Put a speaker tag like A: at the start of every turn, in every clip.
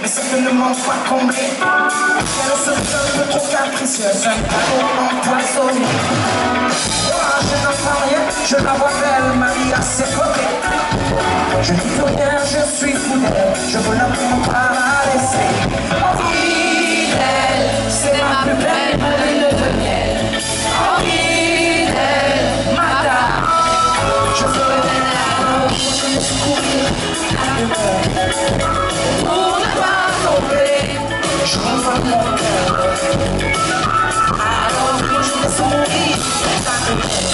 A: mais ça ne demande pas combien. Quelle seule de trop capricieuse, pour empoisonner. Moi, je n'entends rien, je la vois belle, Marie à ses côtés. Je dis rien, je suis fou d'elle, je veux l'amour pas la laisser.
B: I don't want wish this movie.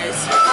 B: Yes.